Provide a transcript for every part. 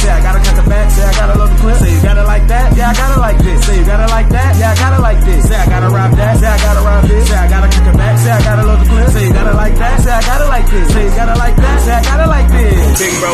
Say I gotta cut the back. Say I gotta load the clip. Say you got it like that. Yeah, I got it like this. Say you got it like that. Yeah, I got it like this.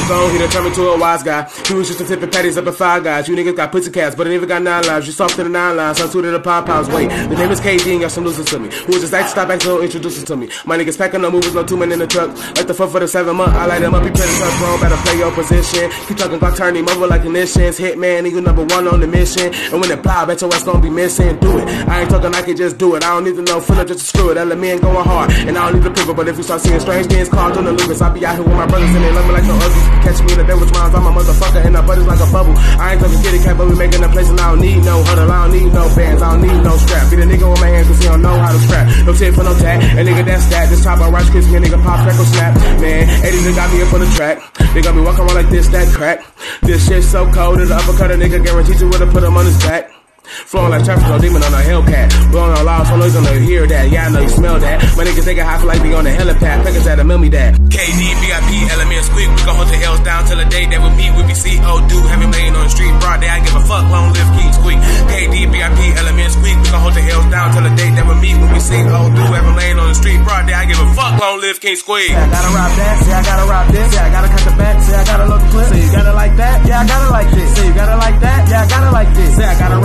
Bro gone, he done turned into a wise guy. He was just a tipping patties up at five guys. You niggas got pussy cats, but I never got nine lives. You soft to the nine lines, I'm two to the pound pounds. Wait, the name is KD and got some losers to me. Who was just like to stop back so introduce to me. My niggas packing no movers, no two men in the truck. Like the fuck for the seven month, I light him up, he play the wrong, better play your position. Keep talking Glock, turn him over like conditions. Hitman, you number one on the mission. And when it plow, bet your ass gonna be missing. Do it. I ain't talking, I can just do it. I don't need to know, fill up just to screw it. LMN going hard, and I don't need to prove. But if you start seeing strange things, call the Lucas. I'll be out here with my brothers and they love me like no others. Catch me in the bed with rhymes, I'm a motherfucker, and I buddies like a bubble. I ain't talking kitty cat, but we making a place, and I don't need no huddle. I don't need no bands, I don't need no strap. Be the nigga with my hands, cause he don't know how to scrap. No tip for no tag, a nigga that's that. This top on Rice Krispies, and nigga pop, crackle, snap. Man, Eddie they got me up on the track. They got me walking around like this, that crack. This shit so cold, that the uppercut a nigga guaranteed you would've put him on his back. Flowing like traffic, no demon on a Hellcat. Blowing on loud, so noise gonna hear that. Yeah, I know you smell that. My niggas take a high flight, be on the helipad. Packers at a mill me that. KD, VIP, LMN squeak. We gon' hold the L's down till the day that we meet. We be CO, do having million on the street. Broad day, I give a fuck, long live King Squeak. KD, VIP, LMN squeak. We gon' hold the L's down till the day that we meet. We be CO, do having million on the street. Broad day, I give a fuck, long live King Squeak. Say I gotta rob that. Say I gotta rob this. Say I gotta cut the back. Say I gotta load the clip. Say you got it like that. Yeah, I got it like this. Say you got it like that. Yeah, I got it like this. Say I gotta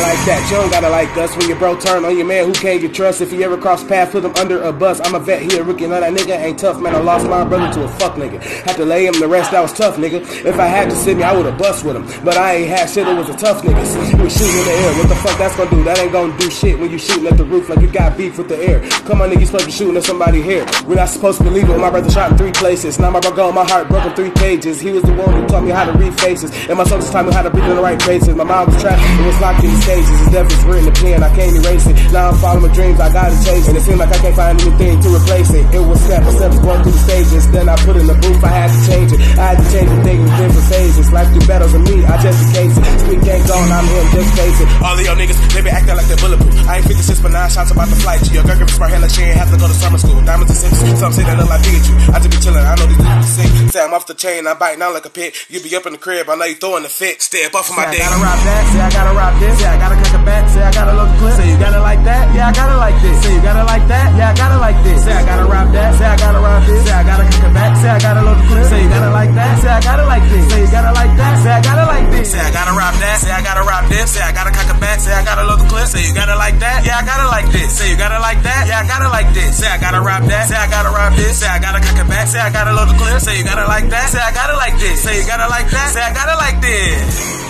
I like that. You don't gotta like us. When your bro turn on your man, who can't you trust? If he ever cross paths, put him under a bus. I'm a vet, here, rookie. Now that nigga ain't tough, man. I lost my brother to a fuck nigga. Had to lay him the rest, that was tough, nigga. If I had to sit me, I would've bust with him. But I ain't had shit, it was a tough nigga. Was shooting in the air. What the fuck that's gonna do? That ain't gonna do shit when you shooting at the roof like you got beef with the air. Come on, nigga, you supposed to be shooting at somebody here. We're not supposed to believe it. My brother shot in three places. Now my brother, got my heart broke in three pages. He was the one who taught me how to read faces. And my soldiers taught me how to breathe in the right places. My mind was trapped, it was locked in stages. His death written in pen, I can't erase it. Now I'm following my dreams, I gotta chase it. And It seems like I can't find anything to replace it. It was step step, going through the stages. Then I put in the booth, I had to change it. I had to change the thing in different phases. Life through battles and me, I just case it. Street gang gone, I'm here, just face it. All of y'all niggas, they be acting like they're bulletproof. I ain't 56 but 9 shots about the flight. Your girl give smart hair like she ain't have to go to summer school. Diamonds and Simpsons, some say they look like Pikachu. I just be chillin', I know these niggas be sick. Say I'm off the chain, I'm biting out like a pit. You be up in the crib, I know you throwing the fit. Step up for my day. I gotta rob that. Say I gotta rob this. Say I gotta cut the back. Say I gotta load the clip. Say you got it like that. Yeah, I got it like this. Say you got it like that. Yeah, I got it like this. Say I gotta rob I got it like this. Say you got it like that. Say I got it like this. Say I gotta rob that. Say I gotta rob this. Say I gotta cock it back. Say I gotta load the clip. Say you got it like that. Yeah, I got it like this. Say you got it like that. Yeah, I got it like this. Say I gotta rob that. Say I gotta rob this. Say I gotta cock it back. Say I gotta load the clip. Say you got it like that. Say I got it like this. Say you got it like that. Say I got it like this.